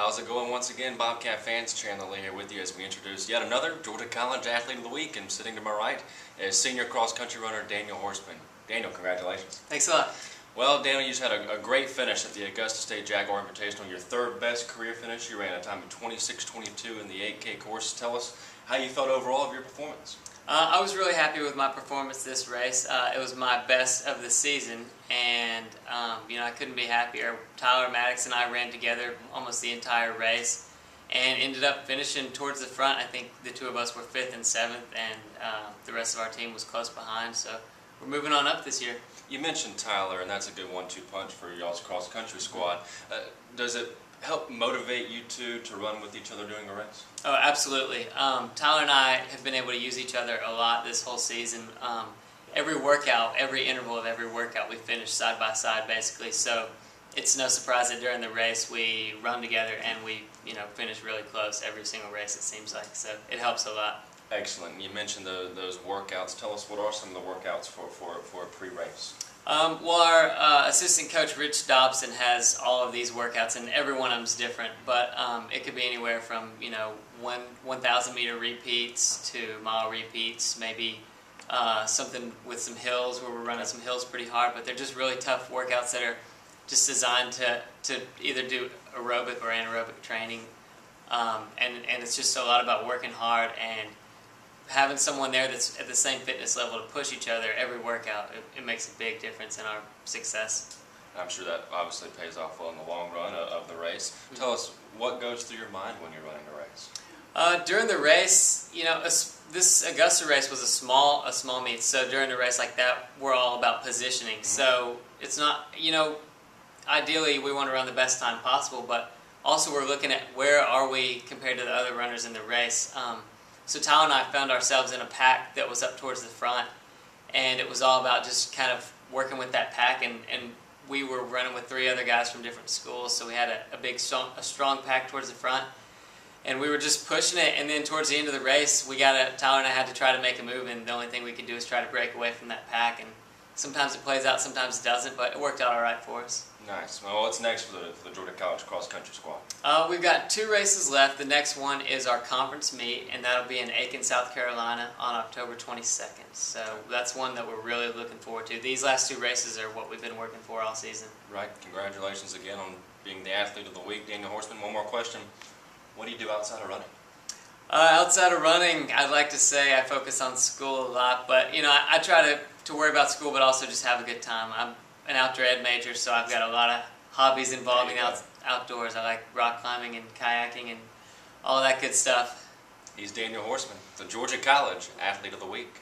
How's it going once again, Bobcat fans? Chandler Lee here with you as we introduce yet another Georgia College Athlete of the Week. And sitting to my right is senior cross country runner Daniel Horseman. Daniel, congratulations. Thanks a lot. Well, Daniel, you just had a, a great finish at the Augusta State Jaguar Invitational, your third best career finish. You ran a time of 26.22 in the 8K course. Tell us how you felt overall of your performance. Uh, I was really happy with my performance this race. Uh, it was my best of the season, and um, you know I couldn't be happier. Tyler Maddox and I ran together almost the entire race, and ended up finishing towards the front. I think the two of us were fifth and seventh, and uh, the rest of our team was close behind. So we're moving on up this year. You mentioned Tyler, and that's a good one-two punch for y'all's cross country squad. Uh, does it help motivate you two to run with each other during a race? Oh, absolutely. Um, Tyler and I have been able to use each other a lot this whole season. Um, every workout, every interval of every workout, we finish side by side basically. So it's no surprise that during the race we run together and we, you know, finish really close every single race. It seems like so it helps a lot. Excellent. You mentioned the, those workouts. Tell us what are some of the workouts for, for, for a pre-race? Um, well, our uh, assistant coach Rich Dobson has all of these workouts, and every one of them is different. But um, it could be anywhere from you know one 1,000 meter repeats to mile repeats, maybe uh, something with some hills where we're running some hills pretty hard. But they're just really tough workouts that are just designed to to either do aerobic or anaerobic training, um, and and it's just a lot about working hard and having someone there that's at the same fitness level to push each other every workout, it, it makes a big difference in our success. I'm sure that obviously pays off well in the long run of, of the race. Tell us what goes through your mind when you're running a race. Uh, during the race, you know, this Augusta race was a small a small meet, so during a race like that, we're all about positioning. Mm-hmm. So it's not, you know, ideally we want to run the best time possible, but also we're looking at where are we compared to the other runners in the race. Um, so Tyler and I found ourselves in a pack that was up towards the front, and it was all about just kind of working with that pack. And, and we were running with three other guys from different schools, so we had a, a big, strong, a strong pack towards the front. And we were just pushing it, and then towards the end of the race, we got to, Tyler and I had to try to make a move, and the only thing we could do is try to break away from that pack. And sometimes it plays out, sometimes it doesn't, but it worked out all right for us. Nice. Well, what's next for the, for the Georgia College cross country squad? Uh, we've got two races left. The next one is our conference meet, and that'll be in Aiken, South Carolina on October 22nd. So that's one that we're really looking forward to. These last two races are what we've been working for all season. Right. Congratulations again on being the athlete of the week, Daniel Horseman, One more question. What do you do outside of running? Uh, outside of running, I'd like to say I focus on school a lot, but you know I, I try to, to worry about school, but also just have a good time. I'm an outdoor ed major, so I've got a lot of hobbies involving out, outdoors. I like rock climbing and kayaking and all that good stuff. He's Daniel Horseman, the Georgia College Athlete of the Week.